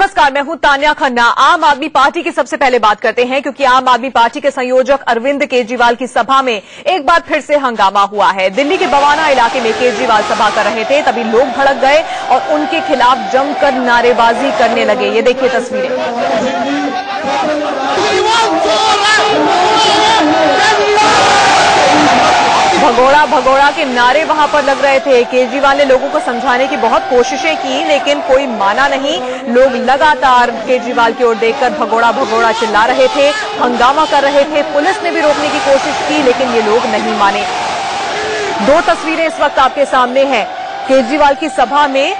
नमस्कार, मैं हूँ तान्या खन्ना। आम आदमी पार्टी की सबसे पहले बात करते हैं, क्योंकि आम आदमी पार्टी के संयोजक अरविंद केजरीवाल की सभा में एक बार फिर से हंगामा हुआ है। दिल्ली के बवाना इलाके में केजरीवाल सभा कर रहे थे, तभी लोग भड़क गए और उनके खिलाफ जमकर नारेबाजी करने लगे। ये देखिए तस्वीरें। भगोड़ा भगोड़ा के नारे वहाँ पर लग रहे थे। केजरीवाल ने लोगों को समझाने की बहुत कोशिशें की, लेकिन कोई माना नहीं। लोग लगातार केजरीवाल की ओर देखकर भगोड़ा भगोड़ा चिल्ला रहे थे, हंगामा कर रहे थे। पुलिस ने भी रोकने की कोशिश की, लेकिन ये लोग नहीं माने। दो तस्वीरें इस वक्त आपके सामने हैं। केजरीवाल की सभा में,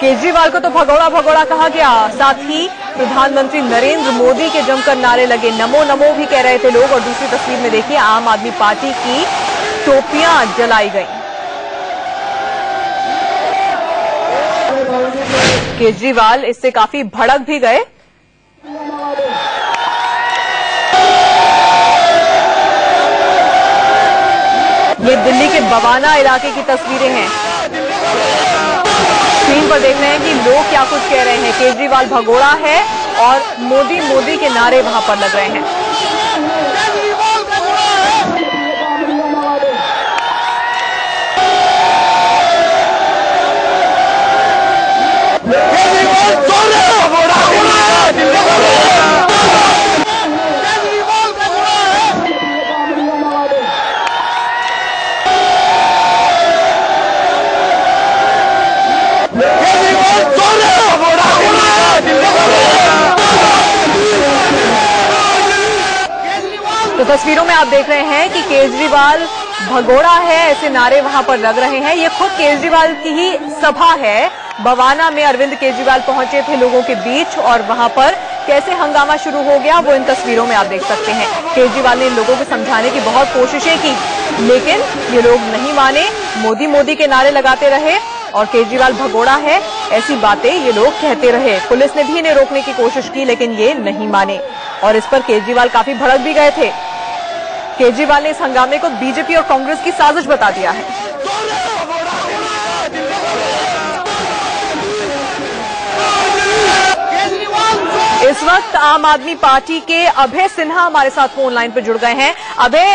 केजरीवाल को तो भगोड़ा भगोड़ा कहा गया। साथ ही प्रधानमंत्री नरेंद्र मोदी के जमकर नारे लगे। नमो नमो भी कह रहे थे लोग। और दूसरी तस्वीर में देखिए, आम आदमी पार्टी की टोपियाँ जलाई गई। केजरीवाल इससे काफ़ी भड़क भी गए। ये दिल्ली के बवाना इलाके की तस्वीरें हैं। स्क्रीन पर देख रहे हैं कि लोग क्या कुछ कह रहे हैं। केजरीवाल भगोड़ा है और मोदी मोदी के नारे वहाँ पर लग रहे हैं। तो तस्वीरों में आप देख रहे हैं कि केजरीवाल भगोड़ा है, ऐसे नारे वहाँ पर लग रहे हैं। ये खुद केजरीवाल की ही सभा है। बवाना में अरविंद केजरीवाल पहुँचे थे लोगों के बीच और वहाँ पर कैसे हंगामा शुरू हो गया वो इन तस्वीरों में आप देख सकते हैं। केजरीवाल ने लोगों को समझाने की बहुत कोशिशें की, लेकिन ये लोग नहीं माने। मोदी मोदी के नारे लगाते रहे और केजरीवाल भगोड़ा है। ऐसी बातें ये लोग कहते रहे। पुलिस ने भी इन्हें रोकने की कोशिश की, लेकिन ये नहीं माने। और इस पर केजरीवाल काफ़ी भड़क भी गए थे। केजरीवाल ने इस हंगामे को बीजेपी और कांग्रेस की साजिश बता दिया है। इस वक्त आम आदमी पार्टी के अभय सिन्हा हमारे साथ फ़ोन लाइन पर जुड़ गए हैं। अभय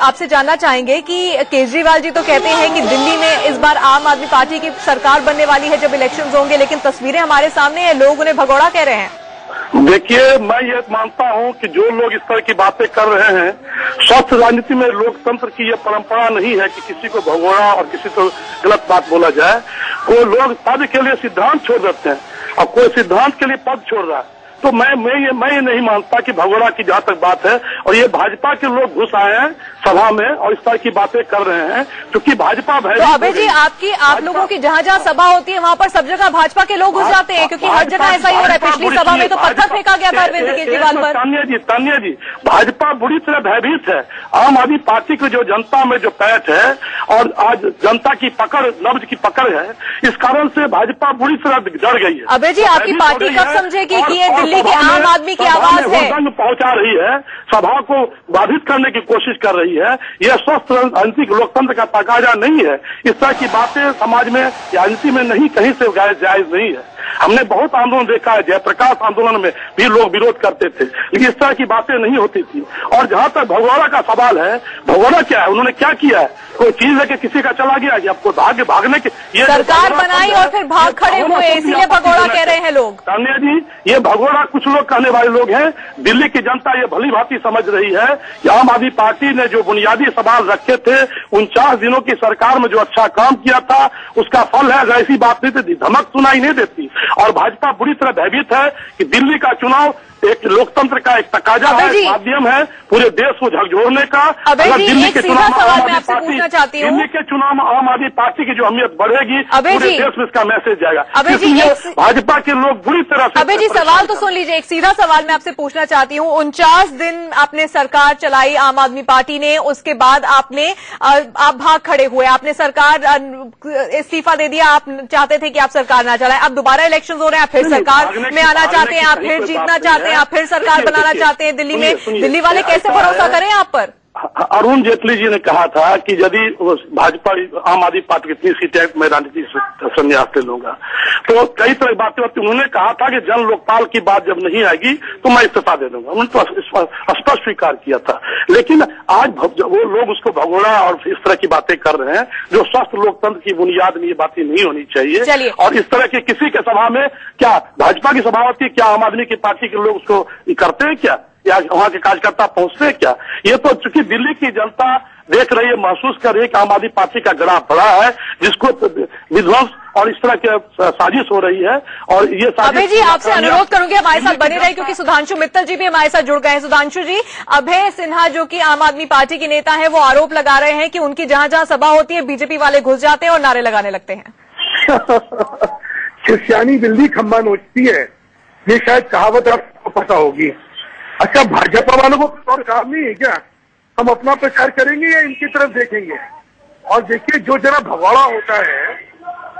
आपसे जानना चाहेंगे कि केजरीवाल जी तो कहते हैं कि दिल्ली में इस बार आम आदमी पार्टी की सरकार बनने वाली है जब इलेक्शन होंगे, लेकिन तस्वीरें हमारे सामने हैं, लोग उन्हें भगोड़ा कह रहे हैं। देखिए, मैं ये मानता हूँ कि जो लोग इस तरह की बातें कर रहे हैं स्वस्थ राजनीति में लोकतंत्र की ये परंपरा नहीं है कि किसी को भगोड़ा और किसी को गलत बात बोला जाए। कोई लोग पद के लिए सिद्धांत छोड़ देते हैं, और कोई सिद्धांत के लिए पद छोड़ रहा है। तो मैं मैं ये मैं ये नहीं मानता कि भगोड़ा की जहाँ तक बात है और ये भाजपा के लोग घुस आए हैं सभा में और इस तरह की बातें कर रहे हैं क्योंकि भाजपा तो अभय जी आपकी आप लोगों की जहाँ जहाँ सभा होती है वहाँ पर सब जगह भाजपा के लोग घुस जाते हैं क्योंकि हर जगह ऐसा ही हो रहा है। पिछली सभा में तो पत्थर फेंका गया था अरविंद केजरीवाल पर। तानिया जी तानिया जी भाजपा बुरी तरह भयभीत है। आम आदमी पार्टी की जो जनता में जो पैठ है और आज जनता की पकड़ नब्ज की पकड़ है इस कारण से भाजपा बुरी तरह डर गई है। अभय जी आपकी पार्टी कब समझेगी कि ये दिल्ली की आम आदमी की आवाज़ है। पहुँचा रही है सभा को बाधित करने की कोशिश कर रही है। यह स्वस्थ राजनीतिक लोकतंत्र का तकाजा नहीं है। इस तरह की बातें समाज में राजनीति में नहीं कहीं से जायज़ नहीं है। हमने बहुत आंदोलन देखा है जयप्रकाश आंदोलन में भी लोग विरोध करते थे। लेकिन इस तरह की बातें नहीं होती थी। और जहाँ तक भगोड़ा का सवाल है भगोड़ा क्या है उन्होंने क्या किया है? कोई चीज़ लेके किसी का चला गया कि आपको भाग्य भागने के ये सरकार बनाई और फिर भाग खड़े हुए इसीलिए भगोड़ा कह रहे हैं लोग। कान्या जी, ये भगोड़ा कुछ लोग कहने वाले लोग हैं, दिल्ली की जनता ये भली भांति समझ रही है कि आम आदमी पार्टी ने जो बुनियादी सवाल रखे थे, उनचास दिनों की सरकार में जो अच्छा काम किया था, उसका फल है ऐसी बात नहीं थी धमक सुनाई नहीं देती। और भाजपा बुरी तरह भयभीत है कि दिल्ली का चुनाव एक लोकतंत्र का एक तकाजा है माध्यम है पूरे देश को झकझोरने का। अगर दिल्ली के चुनाव में आम आदमी पार्टी चाहती दिल्ली के चुनाव आम आदमी पार्टी की जो अहमियत बढ़ेगी पूरे देश में इसका मैसेज जाएगा। जी भाजपा के लोग बुरी तरह से अबे जी सवाल तो सुन लीजिए एक सीधा सवाल मैं आपसे पूछना चाहती हूँ। उनचास दिन आपने सरकार चलाई आम आदमी पार्टी ने उसके बाद आपने आप भाग खड़े हुए आपने सरकार इस्तीफा दे दिया आप चाहते थे कि आप सरकार ना चलाएँ। अब दोबारा इलेक्शन हो रहे हैं आप फिर सरकार में आना चाहते हैं आप फिर जीतना चाहते हैं। आप फिर सरकार बनाना चाहते हैं दिल्ली में? दिल्ली वाले कैसे भरोसा करें आप पर? अरुण जेटली जी ने कहा था कि यदि भाजपा आम आदमी पार्टी कितनी सीटें मैं राजनीति संन्यास ले लूँगा। तो कई तरह की बातें होती उन्होंने कहा था कि जन लोकपाल की बात जब नहीं आएगी तो मैं इस्तीफा दे दूँगा। उन्होंने तो स्पष्ट स्वीकार किया था। लेकिन आज वो लोग उसको भगोड़ा और इस तरह की बातें कर रहे हैं जो स्वस्थ लोकतंत्र की बुनियाद में ये बातें नहीं होनी चाहिए। और इस तरह की किसी के सभा में क्या भाजपा की सभा होती है क्या आम आदमी की पार्टी के लोग उसको करते हैं क्या? या वहाँ के कार्यकर्ता पहुँचते हैं क्या? ये तो चूँकि दिल्ली की जनता देख रही है महसूस कर रही है कि आम आदमी पार्टी का गड़ा बड़ा है जिसको विध्वंस और इस तरह की साजिश हो रही है और ये अभय जी आपसे अनुरोध करूँगी हमारे साथ बने रहे क्योंकि सुधांशु मित्तल जी भी हमारे साथ जुड़ गए हैं। सुधांशु जी अभय सिन्हा जो कि आम आदमी पार्टी के नेता है वो आरोप लगा रहे हैं कि उनकी जहाँ जहाँ सभा होती है बीजेपी वाले घुस जाते हैं और नारे लगाने लगते हैं। क्रिश्चियानी बिल्ली खम्बा नोचती है। ये शायद कहावत आपको पता होगी। अच्छा भाजपा वालों को और काम नहीं है क्या? हम अपना प्रचार करेंगे या इनकी तरफ़ देखेंगे? और देखिए जो जरा भगवाड़ा होता है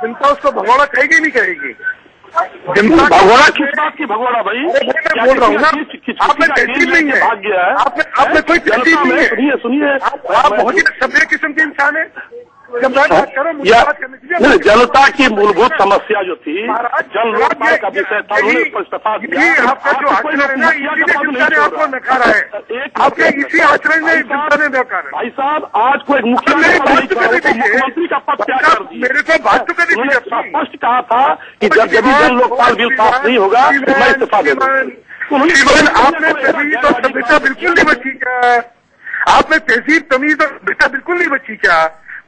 जनता उसको भगवाड़ा कहेगी नहीं कहेगी? जनता भगवाड़ा किस बात की भगवाड़ा भाई? मैं बोल रहा हूँ ना? आपने तहसील नहीं है। आपने आपने कोई तहसील नहीं है। सुनिए सुनिए। आप बहुत ही सभ्य किस्म के इंसान है। जब मैं दीजिए जनता की मूलभूत समस्या जो थी जन लोकपाल का विषय था उन्होंने इस्तीफा दिया है आपको नकारा है आपके इसी आचरण में जनता ने नकारा भाई साहब आज को एक मुख्यमंत्री का पद क्या कर मेरे को बात तो कर स्पष्ट कहा था कि जब यदि जन लोकपाल बिल पास नहीं होगा तो मैं इस्तीफा दे दूँगा। आपने और सभ्यता बिल्कुल नहीं बची क्या? आपने तहजीब तमीज और सभ्यता बिल्कुल नहीं बची क्या?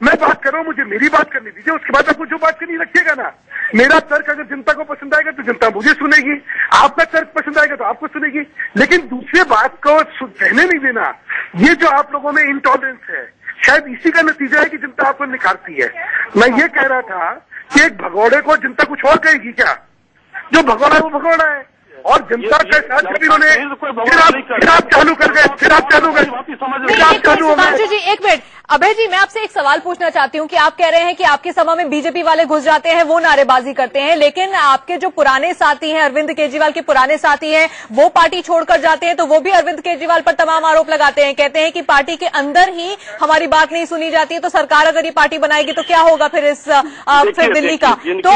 मैं बात कर रहा हूँ, मुझे मेरी बात करनी दीजिए, उसके बाद आपको जो बात करनी रखिएगा ना। मेरा तर्क अगर जनता को पसंद आएगा तो जनता मुझे सुनेगी, आपका तर्क पसंद आएगा तो आपको सुनेगी। लेकिन दूसरे बात को कहने नहीं देना। ये जो आप लोगों में इंटॉलरेंस है, शायद इसी का नतीजा है कि जनता आपको निखारती है। मैं ये कह रहा था कि एक भगौड़े को जनता कुछ और कहेगी क्या? जो भगौड़ा है, वो भगौड़ा है। और जनता के साथ फिर आप चालू कर गए फिर आप चालू कर फिर आप चालू गए। जी एक मिनट। अभय जी मैं आपसे एक सवाल पूछना चाहती हूँ कि आप कह रहे हैं कि आपके सभा में बीजेपी वाले घुस जाते हैं वो नारेबाजी करते हैं लेकिन आपके जो पुराने साथी हैं अरविंद केजरीवाल के पुराने साथी हैं वो पार्टी छोड़कर जाते हैं तो वो भी अरविंद केजरीवाल पर तमाम आरोप लगाते हैं कहते हैं कि पार्टी के अंदर ही हमारी बात नहीं सुनी जाती है तो सरकार अगर ये पार्टी बनाएगी तो क्या होगा फिर इस फिर दिल्ली का? तो,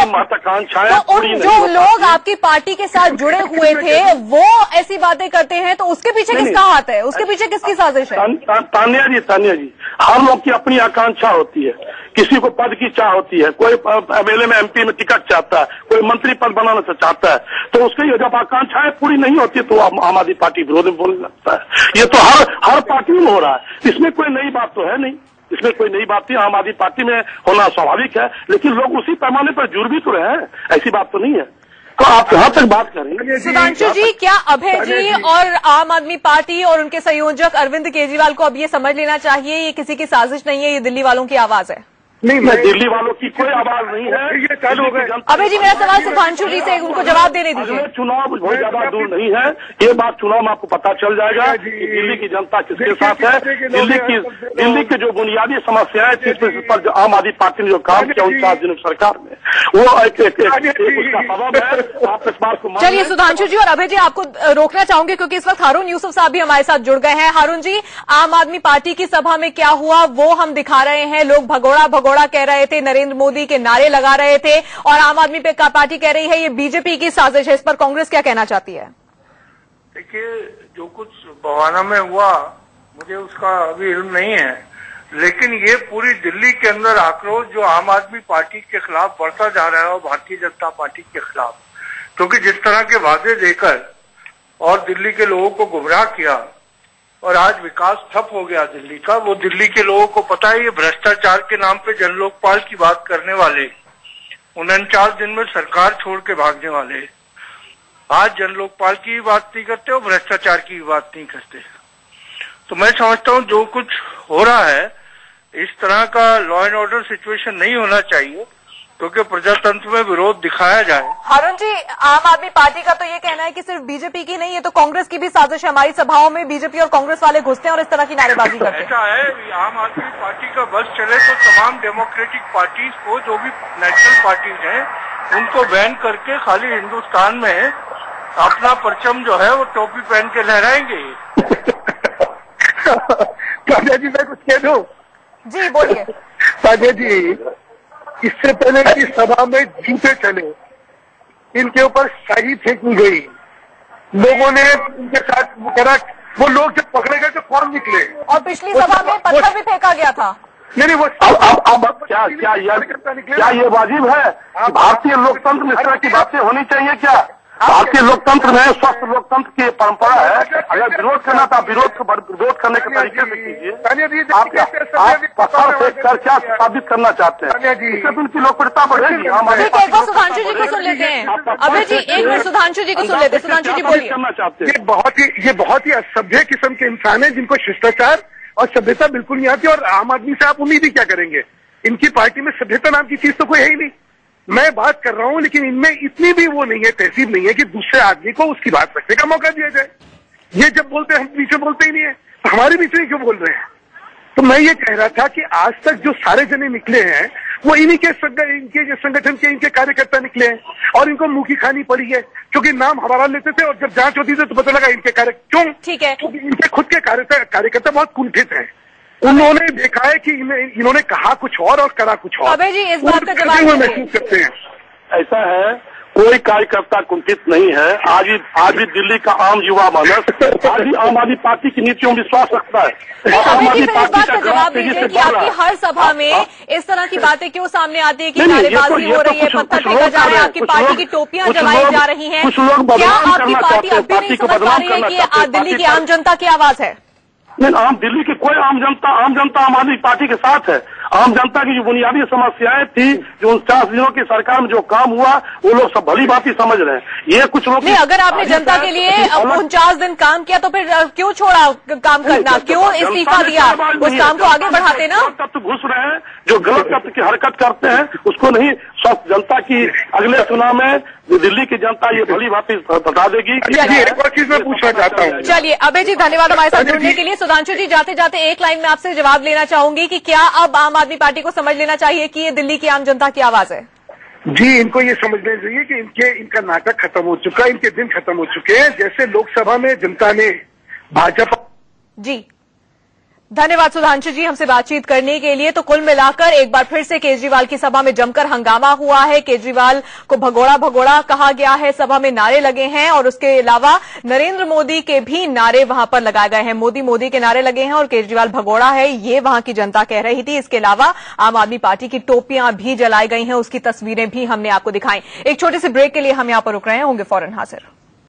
तो उन जो लोग आपकी पार्टी के साथ जुड़े हुए थे वो ऐसी बातें करते हैं तो उसके पीछे किसका हाथ है? उसके पीछे किसकी साजिश है? तानिया जी तानिया जी हर लोग की अपनी आकांक्षा होती है। किसी को पद की चाह होती है कोई एमएलए में एमपी में टिकट चाहता है कोई मंत्री पद बनाना चाहता है तो उसकी जब आकांक्षाएँ पूरी नहीं होती तो आम आदमी पार्टी विरोध में बोलने लगता है। ये तो हर हर पार्टी में हो रहा है। इसमें कोई नई बात तो है नहीं। इसमें कोई नई बात नहीं। आम आदमी पार्टी में होना स्वाभाविक है लेकिन लोग उसी पैमाने पर जुड़ भी तो रहे हैं। ऐसी बात तो नहीं है। तो आप कहाँ तक बात करें सुधांशु जी क्या अभय जी और आम आदमी पार्टी और उनके संयोजक अरविंद केजरीवाल को अब ये समझ लेना चाहिए ये किसी की साजिश नहीं है ये दिल्ली वालों की आवाज़ है। नहीं मैं दिल्ली वालों की कोई आवाज़ नहीं है? ये चालू हो? गए अभय जी मेरा सवाल सुधांशु जी से उनको जवाब देने दीजिए। चुनाव बहुत ज़्यादा दूर नहीं है। ये बात चुनाव में आपको पता चल जाएगा कि दिल्ली की जनता किसके साथ है। दिल्ली की दिल्ली की जो बुनियादी समस्याएँ थी इस पर जो आम आदमी पार्टी ने जो काम किया उन सात दिनों सरकार में वो एक एक उसका सबब है। आप इस बात को चलिए सुधांशु जी और अभय जी आपको रोकना चाहूँगे क्योंकि इस वक्त हारून यूसुफ साहब भी हमारे साथ जुड़ गए हैं। हारून जी आम आदमी पार्टी की सभा में क्या हुआ वो हम दिखा रहे हैं। लोग भगोड़ा भगोड़ा कह रहे थे, नरेंद्र मोदी के नारे लगा रहे थे और आम आदमी पार्टी कह रही है, ये बीजेपी की साजिश है। इस पर कांग्रेस क्या कहना चाहती है? देखिए, जो कुछ बवाना में हुआ, मुझे उसका अभी इल्म नहीं है। लेकिन ये पूरी दिल्ली के अंदर आक्रोश जो आम आदमी पार्टी के खिलाफ बढ़ता जा रहा है और भारतीय जनता पार्टी के खिलाफ। क्योंकि जिस तरह के वादे देकर और दिल्ली के लोगों को गुमराह किया और आज विकास ठप हो गया दिल्ली का। वो दिल्ली के लोगों को पता है, ये भ्रष्टाचार के नाम पे जन लोकपाल की बात करने वाले, उनचास दिन में सरकार छोड़ के भागने वाले। आज जन लोकपाल की भी बात नहीं करते और भ्रष्टाचार की भी बात नहीं करते। तो मैं समझता हूँ, जो कुछ हो रहा है, इस तरह का लॉ एंड ऑर्डर सिचुएशन नहीं होना चाहिए। क्योंकि प्रजातंत्र में विरोध दिखाया जाए। हारून जी आम आदमी पार्टी का तो ये कहना है कि सिर्फ़ बीजेपी की नहीं है तो कांग्रेस की भी साजिश है। हमारी सभाओं में बीजेपी और कांग्रेस वाले घुसते हैं और इस तरह की नारेबाजी करते हैं। ऐसा है आम आदमी पार्टी का बस चले तो तमाम डेमोक्रेटिक पार्टीज़ को जो भी नेशनल पार्टीज़ हैं उनको बैन करके खाली हिंदुस्तान में अपना परचम जो है वो टोपी पहन के लहराएँगे। जी मैं कुछ कह दूँ? जी बोलिए। जी इससे पहले की सभा में जूते चले इनके ऊपर शाही फेंकी गई। लोगों ने इनके साथ वो करा वो लोग जब पकड़े गए तो कौन निकले? और पिछली सभा में पत्थर भी फेंका गया था। नहीं नहीं वो अब अब अब क्या क्या यह क्या ये वाजिब है भारतीय लोकतंत्र में इस तरह की बातें होनी चाहिए क्या? भारतीय लोकतंत्र में स्वस्थ लोकतंत्र की परंपरा है। अगर विरोध करना था विरोध विरोध करने के तरीके से कीजिए। कर क्या साबित करना चाहते हैं। इससे तो उनकी लोकप्रियता बढ़ेगी। हम ठीक है एक बार सुधांशु जी को सुन लेते हैं। अभय जी एक मिनट सुधांशु जी को सुन लेते सुधांशु जी बोलिए। करना चाहते हैं। ये बहुत ही ये बहुत ही असभ्य किस्म के इंसान है जिनको शिष्टाचार और सभ्यता बिल्कुल नहीं आती और आम आदमी से आप उम्मीद ही क्या करेंगे? इनकी पार्टी में सभ्यता नाम की चीज़ तो कोई है ही नहीं। मैं बात कर रहा हूँ लेकिन इनमें इतनी भी वो नहीं है तहसीब नहीं है कि दूसरे आदमी को उसकी बात रखने का मौका दिया जाए। ये जब बोलते हैं हम पीछे बोलते ही नहीं है। तो हमारे बीच में क्यों बोल रहे हैं? तो मैं ये कह रहा था कि आज तक जो सारे जने निकले हैं वो इन्हीं के इनके जो संगठन के इनके कार्यकर्ता निकले हैं और इनको मुँह की खानी पड़ी है क्योंकि नाम हमारा लेते थे और जब जाँच होती थी तो पता लगा इनके कार्य क्यों? ठीक है। क्योंकि इनके खुद के कार्यकर्ता कार्यकर्ता बहुत कुंठित हैं। उन्होंने देखा है कि इन्होंने कहा कुछ और और करा कुछ और। अभय जी, इस बात का जवाब महसूस करते हैं। ऐसा है कोई कार्यकर्ता कुंठित नहीं है। आज भी आज भी दिल्ली का आम युवा मानस आज भी आम आदमी पार्टी की नीतियों में विश्वास रखता है। और आम आदमी बात का जवाब दीजिए कि आपकी हर सभा हाँ, में हाँ। इस तरह की बातें क्यों सामने आती है कि ये तो- नारेबाजी हो तो रही है पत्थर फेंका जा रहा है आपकी पार्टी की टोपियाँ जलाई जा रही हैं। क्या आपकी पार्टी अब भी नहीं समझ पा रही है कि दिल्ली की आम जनता की आवाज़ है? नहीं आम दिल्ली की कोई आम जनता आम जनता आम आदमी पार्टी के साथ है। आम जनता की जो बुनियादी समस्याएँ थी जो उनचास दिनों की सरकार में जो काम हुआ वो लोग सब भली बात ही समझ रहे हैं। ये कुछ लोग नहीं अगर आपने जनता के लिए उनचास दिन काम किया तो फिर क्यों छोड़ा काम करना? क्यों इस्तीफा दिया? उस काम को आगे बढ़ाते ना? तत्व घुस रहे हैं जो गलत तत्व की हरकत करते हैं उसको नहीं स्वस्थ जनता की अगले चुनाव में दिल्ली की जनता ये भली बात बता देगी एक और चीज़ मैं पूछना चाहता हूँ। चलिए अभय जी धन्यवाद हमारे साथ जुड़ने के लिए। सुधांशु जी जाते जाते एक लाइन में आपसे जवाब लेना चाहूँगी कि क्या अब आम आदमी पार्टी को समझ लेना चाहिए कि ये दिल्ली की आम जनता की आवाज़ है। जी इनको ये समझ लेना चाहिए कि इनके इनका नाटक खत्म हो चुका है इनके दिन खत्म हो चुके हैं। जैसे लोकसभा में जनता ने भाजपा जी। धन्यवाद सुधांशु जी हमसे बातचीत करने के लिए। तो कुल मिलाकर एक बार फिर से केजरीवाल की सभा में जमकर हंगामा हुआ है। केजरीवाल को भगोड़ा भगोड़ा कहा गया है। सभा में नारे लगे हैं और उसके अलावा नरेंद्र मोदी के भी नारे वहाँ पर लगाए गए हैं। मोदी मोदी के नारे लगे हैं और केजरीवाल भगोड़ा है। ये वहाँ की जनता कह रही थी। इसके अलावा आम आदमी पार्टी की टोपियाँ भी जलाई गई हैं। उसकी तस्वीरें भी हमने आपको दिखाई। एक छोटे से ब्रेक के लिए हम यहाँ पर रुक रहे होंगे फ़ौरन हाजिर।